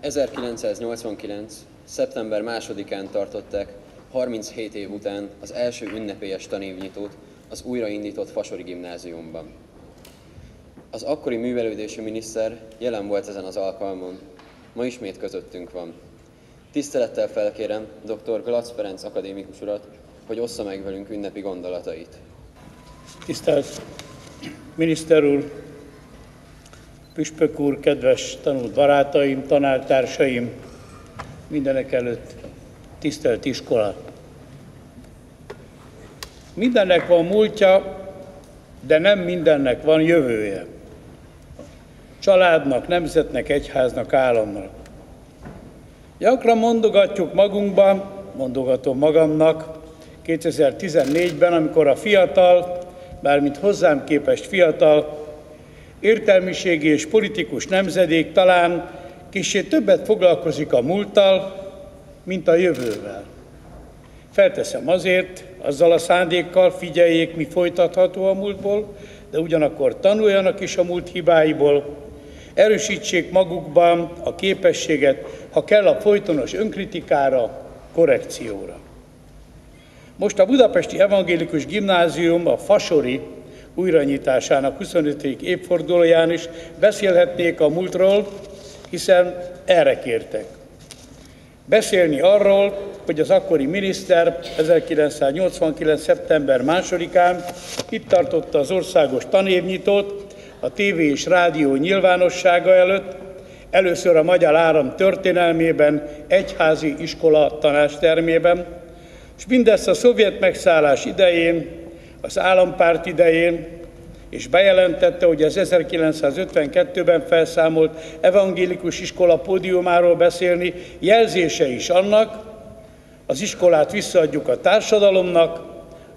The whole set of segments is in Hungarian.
1989. szeptember 2-án tartották 37 év után az első ünnepélyes tanévnyitót az újraindított Fasori gimnáziumban. Az akkori művelődési miniszter jelen volt ezen az alkalmon. Ma ismét közöttünk van. Tisztelettel felkérem dr. Glac Ferenc akadémikus urat, hogy ossza meg velünk ünnepi gondolatait. Tisztelt miniszter úr, püspök úr, kedves tanult barátaim, tanártársaim, mindenek előtt tisztelt iskola. Mindennek van múltja, de nem mindennek van jövője. Családnak, nemzetnek, egyháznak, államnak. Gyakran mondogatjuk magunkban, mondogatom magamnak, 2014-ben, amikor a fiatal, bármint hozzám képest fiatal, értelmiségi és politikus nemzedék talán kicsit többet foglalkozik a múlttal, mint a jövővel. Felteszem azért, azzal a szándékkal figyeljék, mi folytatható a múltból, de ugyanakkor tanuljanak is a múlt hibáiból, erősítsék magukban a képességet, ha kell a folytonos önkritikára, korrekcióra. Most a Budapesti Evangélikus Gimnázium a Fasori újranyitásának 25. évfordulóján is beszélhetnék a múltról, hiszen erre kértek. Beszélni arról, hogy az akkori miniszter 1989. szeptember 2-án itt tartotta az országos tanévnyitót a tévé és rádió nyilvánossága előtt, először a Magyar Áram történelmében, egyházi iskola tanástermében, és mindezt a szovjet megszállás idején, az állampárt idején, és bejelentette, hogy az 1952-ben felszámolt evangélikus iskola pódiumáról beszélni jelzése is annak, az iskolát visszaadjuk a társadalomnak,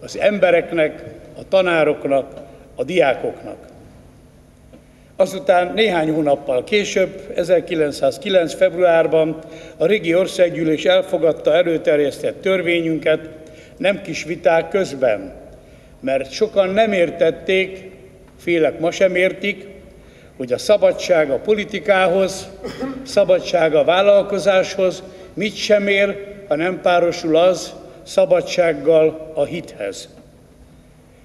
az embereknek, a tanároknak, a diákoknak. Azután néhány hónappal később, 1909. februárban a régi országgyűlés elfogadta előterjesztett törvényünket, nem kis viták közben, mert sokan nem értették, félek ma sem értik, hogy a szabadság a politikához, szabadság a vállalkozáshoz mit sem ér, ha nem párosul az szabadsággal a hithez.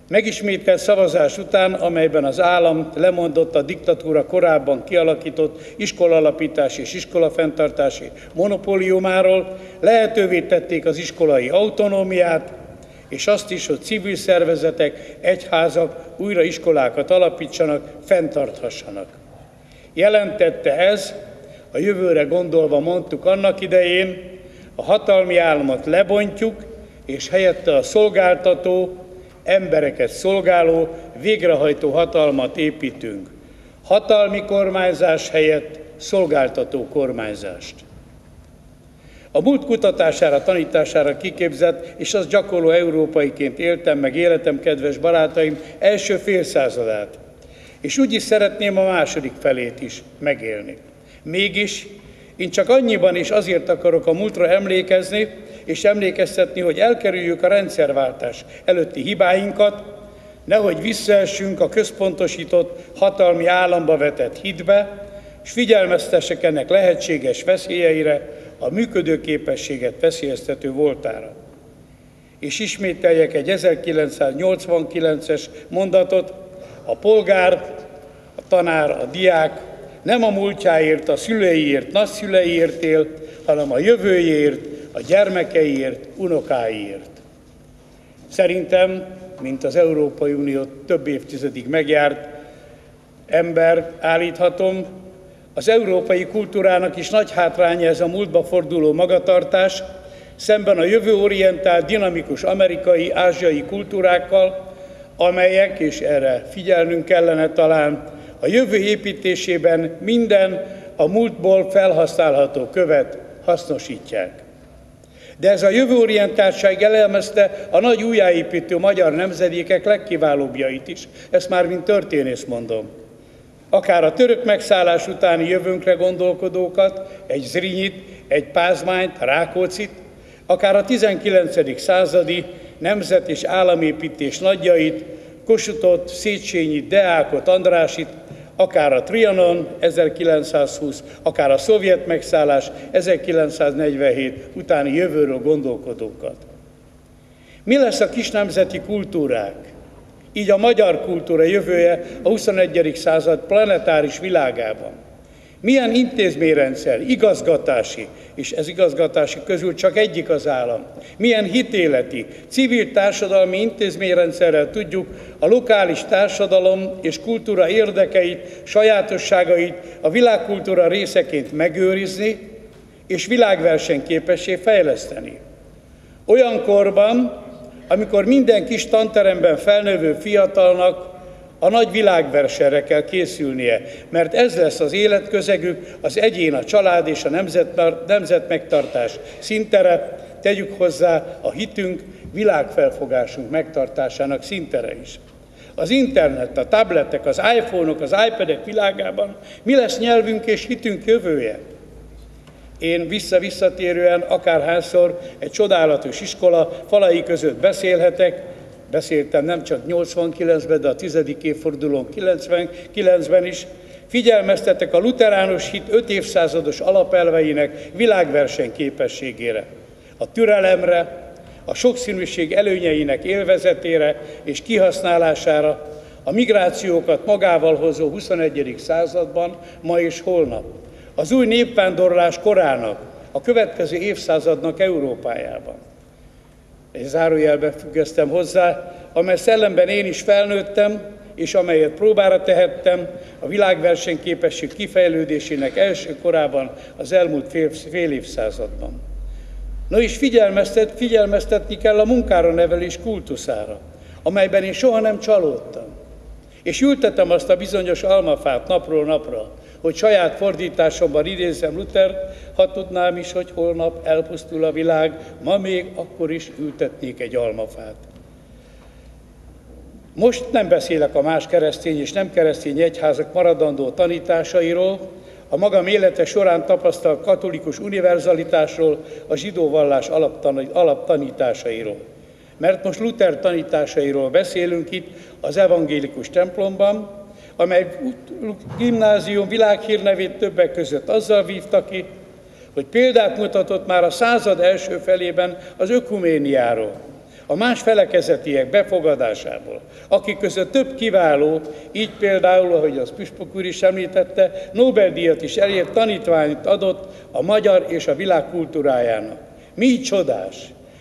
Megismételt szavazás után, amelyben az állam lemondott a diktatúra korábban kialakított iskolalapítás és iskolafenntartási monopóliumáról, lehetővé tették az iskolai autonómiát, és azt is, hogy civil szervezetek, egyházak újra iskolákat alapítsanak, fenntarthassanak. Jelentette ez, a jövőre gondolva mondtuk annak idején, a hatalmi államot lebontjuk, és helyette a szolgáltató, embereket szolgáló, végrehajtó hatalmat építünk. Hatalmi kormányzás helyett szolgáltató kormányzást. A múlt kutatására, tanítására kiképzett, és az gyakorló európaiként éltem meg életem, kedves barátaim, első félszázadát. És úgy is szeretném a második felét is megélni. Mégis én csak annyiban is azért akarok a múltra emlékezni, és emlékeztetni, hogy elkerüljük a rendszerváltás előtti hibáinkat, nehogy visszaessünk a központosított hatalmi államba vetett hitbe, és figyelmeztessek ennek lehetséges veszélyeire, a működőképességet veszélyeztető voltára. És ismételjek egy 1989-es mondatot, a polgár, a tanár, a diák nem a múltjáért, a szüleiért, nagyszüleiért él, hanem a jövőjért, a gyermekeiért, unokáiért. Szerintem, mint az Európai Unió több évtizedig megjárt ember, állíthatom, az európai kultúrának is nagy hátránya ez a múltba forduló magatartás, szemben a jövőorientált, dinamikus amerikai, ázsiai kultúrákkal, amelyek, és erre figyelnünk kellene talán, a jövő építésében minden a múltból felhasználható követ hasznosítják. De ez a jövőorientáltság elemezte a nagy újjáépítő magyar nemzedékek legkiválóbbjait is. Ezt már mint történész mondom. Akár a török megszállás utáni jövőnkre gondolkodókat, egy Zrinyit, egy Pázmányt, Rákócit, akár a 19. századi nemzet- és államépítés nagyjait, Kosutot, Széchenyi, Deákot, Andrásit, akár a Trianon 1920, akár a szovjet megszállás 1947 utáni jövőről gondolkodókat. Mi lesz a kis nemzeti kultúrák? Így a magyar kultúra jövője a 21. század planetáris világában. Milyen intézményrendszer, igazgatási, és ez igazgatási közül csak egyik az állam, milyen hitéleti, civil társadalmi intézményrendszerrel tudjuk a lokális társadalom és kultúra érdekeit, sajátosságait a világkultúra részeként megőrizni és világversenyképessé fejleszteni. Olyan korban, amikor minden kis tanteremben felnövő fiatalnak a nagy világversenyre kell készülnie, mert ez lesz az életközegük, az egyén, a család és a nemzet, nemzet megtartás szintere, tegyük hozzá a hitünk, világfelfogásunk megtartásának szintere is. Az internet, a tabletek, az iPhone-ok, az iPad-ek világában mi lesz nyelvünk és hitünk jövője? Én vissza-visszatérően akárhányszor egy csodálatos iskola falai között beszélhetek, beszéltem nem csak 89-ben, de a tizedik évfordulón 99-ben is, figyelmeztetek a luteránus hit öt évszázados alapelveinek világverseny képességére, a türelemre, a sokszínűség előnyeinek élvezetére és kihasználására, a migrációkat magával hozó 21. században, ma és holnap, az új népvándorlás korának, a következő évszázadnak Európájában egy zárójelbe függesztem hozzá, amely szellemben én is felnőttem, és amelyet próbára tehettem a világversenyképesség kifejlődésének első korában az elmúlt fél, fél évszázadban. No és figyelmeztet, figyelmeztetni kell a munkára nevelés kultuszára, amelyben én soha nem csalódtam. És ültetem azt a bizonyos almafát napról napra, hogy saját fordításomban idézem Luther, ha tudnám is, hogy holnap elpusztul a világ, ma még akkor is ültetnék egy almafát. Most nem beszélek a más keresztény és nem keresztény egyházak maradandó tanításairól, a magam élete során tapasztalt katolikus univerzalitásról, a zsidó vallás alaptanításairól. Mert most Luther tanításairól beszélünk itt az evangélikus templomban, amely gimnázium világhírnevét többek között azzal vívta ki, hogy példát mutatott már a század első felében az ökuméniáról, a más felekezetiek befogadásából, akik között több kiváló, így például, ahogy az Püspök úr is említette, Nobel-díjat is elért tanítványt adott a magyar és a világ kultúrájának. Mi csodás!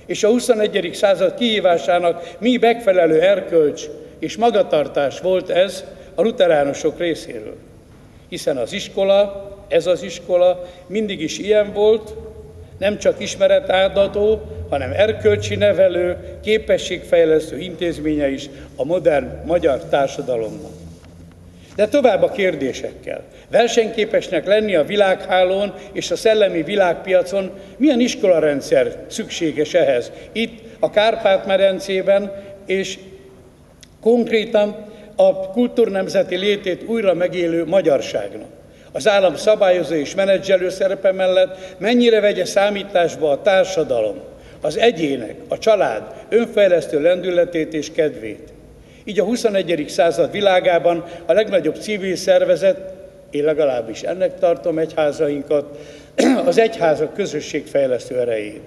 És a 21. század kihívásának mi megfelelő erkölcs és magatartás volt ez, a luteránusok részéről. Hiszen az iskola, ez az iskola mindig is ilyen volt, nem csak ismeretátadó, hanem erkölcsi nevelő, képességfejlesztő intézménye is a modern magyar társadalomnak. De tovább a kérdésekkel. Versenyképesnek lenni a világhálón és a szellemi világpiacon milyen iskolarendszer szükséges ehhez? Itt a Kárpát-medencében és konkrétan a kultúrnemzeti létét újra megélő magyarságnak. Az állam szabályozó és menedzselő szerepe mellett mennyire vegye számításba a társadalom, az egyének, a család önfejlesztő lendületét és kedvét. Így a 21. század világában a legnagyobb civil szervezet, én legalábbis ennek tartom egyházainkat, az egyházak közösségfejlesztő erejét.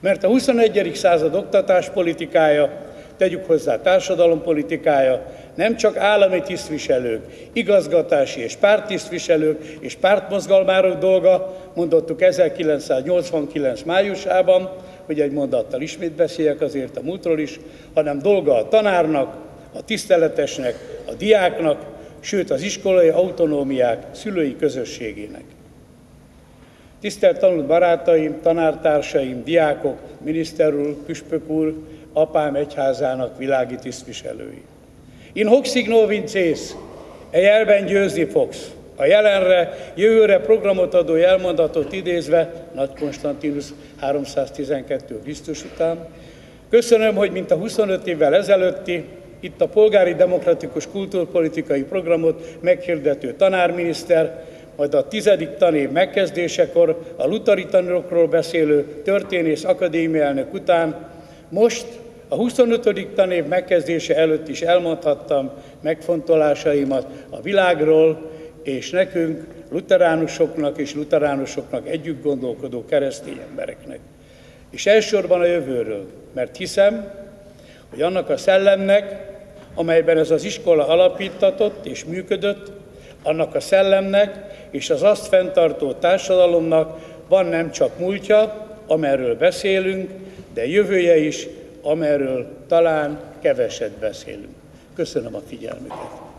Mert a 21. század oktatáspolitikája, tegyük hozzá társadalompolitikája, nem csak állami tisztviselők, igazgatási és párttisztviselők és pártmozgalmárok dolga, mondottuk 1989 májusában, hogy egy mondattal ismét beszéljek azért a múltról is, hanem dolga a tanárnak, a tiszteletesnek, a diáknak, sőt az iskolai autonómiák szülői közösségének. Tisztelt tanult barátaim, tanártársaim, diákok, miniszter úr, püspök úr, apám egyházának világi tisztviselői. In hoc signo vinces, jelben győzni fogsz. A jelenre, jövőre programot adó jelmondatot idézve, Nagy Konstantinus 312 Krisztus után, köszönöm, hogy mint a 25 évvel ezelőtti, itt a polgári demokratikus kultúrpolitikai programot meghirdető tanárminiszter, majd a tizedik tanév megkezdésekor a lutari tanulókról beszélő történész akadémia elnök után. Most A 25. tanév megkezdése előtt is elmondhattam megfontolásaimat a világról, és nekünk, luteránusoknak és luteránusoknak együtt gondolkodó keresztény embereknek. És elsősorban a jövőről, mert hiszem, hogy annak a szellemnek, amelyben ez az iskola alapítatott és működött, annak a szellemnek és az azt fenntartó társadalomnak van nem csak múltja, amerről beszélünk, de jövője is, amerről talán keveset beszélünk. Köszönöm a figyelmüket.